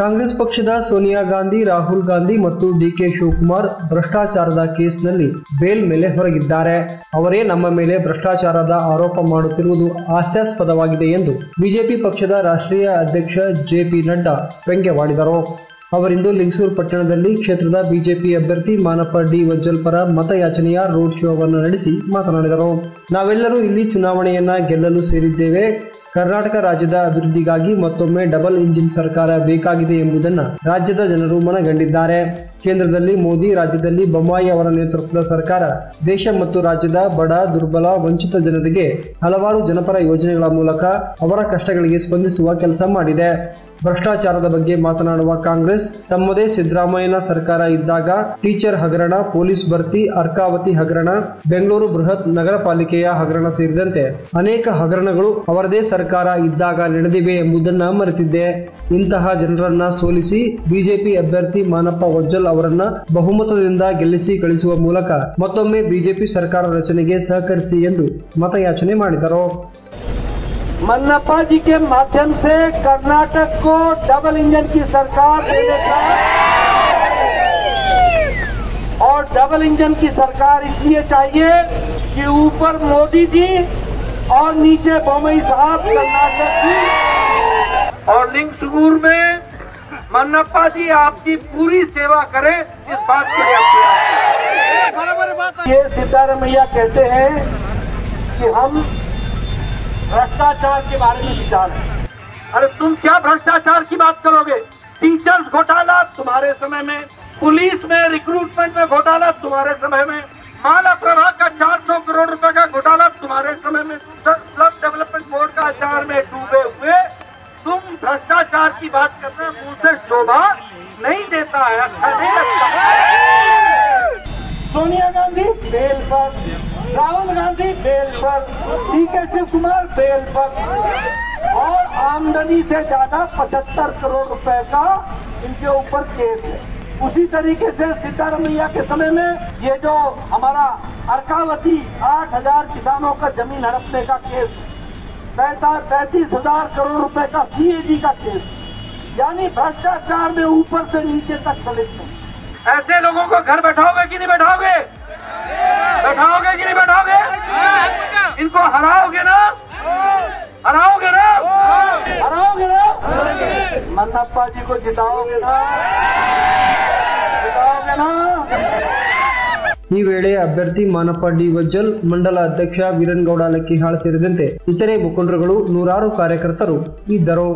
ಕಾಂಗ್ರೆಸ್ ಪಕ್ಷದ ಸೋನಿಯಾ ಗಾಂಧಿ, ರಾಹುಲ್ ಗಾಂಧಿ ಮತ್ತು ಡಿಕೆ ಶಿವಕುಮಾರ್ ಭ್ರಷ್ಟಾಚಾರದ ಕೇಸ್ನಲ್ಲಿ ಬೇಲ್ ಮೇಲೆ ಹೊರಗಿದ್ದಾರೆ. ಅವರೇ ನಮ್ಮ ಮೇಲೆ ಭ್ರಷ್ಟಾಚಾರದ ಆರೋಪ ಮಾಡುತ್ತಿರುವುದು ಹಾಸ್ಯಾಸ್ಪದವಾಗಿದೆ ಎಂದು ಬಿಜೆಪಿ ಪಕ್ಷದ ರಾಷ್ಟ್ರೀಯ ಅಧ್ಯಕ್ಷ ಜೆ ಪಿ ನಡ್ಡಾ ವ್ಯಂಗ್ಯವಾಡಿದರು. ಅವರಿಂದು ಲಿಂಗಸೂರು ಪಟ್ಟಣದಲ್ಲಿ ಕ್ಷೇತ್ರದ ಬಿಜೆಪಿ ಅಭ್ಯರ್ಥಿ ಮಾನಪ್ಪ ಡಿ ವಜ್ಜಲ್ ಪರ ಮತಯಾಚನೆಯ ರೋಡ್ ಶೋವನ್ನು ನಡೆಸಿ ಮಾತನಾಡಿದರು. ನಾವೆಲ್ಲರೂ ಇಲ್ಲಿ ಚುನಾವಣೆಯನ್ನ ಗೆಲ್ಲಲು ಸೇರಿದ್ದೇವೆ. ಕರ್ನಾಟಕ ರಾಜ್ಯದ ಅಭಿವೃದ್ಧಿಗಾಗಿ ಮತ್ತೊಮ್ಮೆ ಡಬಲ್ ಇಂಜಿನ್ ಸರ್ಕಾರ ಬೇಕಾಗಿದೆ ಎಂಬುದನ್ನು ರಾಜ್ಯದ ಜನರು ಮನಗಂಡಿದ್ದಾರೆ. ಕೇಂದ್ರದಲ್ಲಿ ಮೋದಿ, ರಾಜ್ಯದಲ್ಲಿ ಬೊಮ್ಮಾಯಿ ಅವರ ನೇತೃತ್ವದ ಸರ್ಕಾರ ದೇಶ ಮತ್ತು ರಾಜ್ಯದ ಬಡ, ದುರ್ಬಲ, ವಂಚಿತ ಜನರಿಗೆ ಹಲವಾರು ಜನಪರ ಯೋಜನೆಗಳ ಮೂಲಕ ಅವರ ಕಷ್ಟಗಳಿಗೆ ಸ್ಪಂದಿಸುವ ಕೆಲಸ ಮಾಡಿದೆ. ಭ್ರಷ್ಟಾಚಾರದ ಬಗ್ಗೆ ಮಾತನಾಡುವ ಕಾಂಗ್ರೆಸ್ ತಮ್ಮದೇ ಸಿದ್ದರಾಮಯ್ಯನ ಸರ್ಕಾರ ಇದ್ದಾಗ ಟೀಚರ್ ಹಗರಣ, ಪೊಲೀಸ್ ಭರ್ತಿ, ಅರ್ಕಾವತಿ ಹಗರಣ, ಬೆಂಗಳೂರು ಬೃಹತ್ ನಗರ ಪಾಲಿಕೆಯ ಹಗರಣ ಸೇರಿದಂತೆ ಅನೇಕ ಹಗರಣಗಳು ಅವರದೇ ಸರ್ಕಾರ ಇದ್ದಾಗ ನಡೆದಿವೆ ಎಂಬುದನ್ನ ಮರೆತಿದ್ದೆ ಇಂತಹ ಜನರನ್ನ ಸೋಲಿಸಿ ಬಿಜೆಪಿ ಅಭ್ಯರ್ಥಿ ಮಾನಪ್ಪ ವಜ್ಜಲ್ ಅವರನ್ನ ಬಹುಮತದಿಂದ ಗೆಲ್ಲಿಸಿ ಕಳಿಸುವ ಮೂಲಕ ಮತ್ತೊಮ್ಮೆ ಬಿಜೆಪಿ ಸರ್ಕಾರ ರಚನೆಗೆ ಸಹಕರಿಸಿ ಎಂದು ಮತಯಾಚನೆ ಮಾಡಿದರು मन्नप्पा जी के माध्यम से कर्नाटक को डबल इंजन की सरकार देने का और डबल इंजन की सरकार इसलिए चाहिए कि ऊपर मोदी जी और नीचे बोमई साहब कर्नाटक की और लिंग सुगूर में मन्नप्पा जी आपकी पूरी सेवा करें, इस बात के लिए ये सिद्धारमैया कहते हैं कि हम भ्रष्टाचार के बारे में विचार अरे तुम क्या भ्रष्टाचार की बात करोगे? टीचर्स घोटाला तुम्हारे समय में, पुलिस में रिक्रूटमेंट में घोटाला तुम्हारे समय में। माला प्रभा का 400 करोड़ तुम्हारे समय में क्लब डेवलपमेंट बोर्ड का आचार में डूबे हुए। तुम भ्रष्टाचार की बात करना मुँह से शोभा नहीं देता है। अच्छा नहीं लगता सोनिया गांधी, बेल पर। राहुल गांधी, बेल पर। D K Shiv Kumar, bell पर। और आमदनी से ज़्यादा पचहत्तर करोड़ रुपए का इनके ऊपर केस है। उसी तरीके से सिद्धारमैया के समय में ये जो हमारा अर्कावती आठ हज़ार किसानों का ज़मीन हड़पने का केस। पैंतीस हज़ार करोड़ रुपए का सीएजी का केस। यानी भ्रष्टाचार में ऊपर से नीचे तक संलिप्त है। ऐसे लोगों को घर बैठाओगे कि नहीं बैठाओगे? बैठाओगे कि नहीं बैठाओगे? इनको हराओगे ना? हराओगे ना? हराओगे ना? मन्नप्पा जी को जिताओगे ना? जिताओगे ना? ಈ ವೇಳೆ ಅಭ್ಯರ್ಥಿ ಮಾನಪ್ಪ ಡಿ ವಜ್ಜಲ್, ಮಂಡಲ ಅಧ್ಯಕ್ಷ ವೀರನ್ಗೌಡ ಲಕ್ಕಿಹಾಳ್ ಸೇರಿದಂತೆ ಇತರೆ ಮುಖಂಡರುಗಳು ನೂರಾರು ಕಾರ್ಯಕರ್ತರು ಇದ್ದರು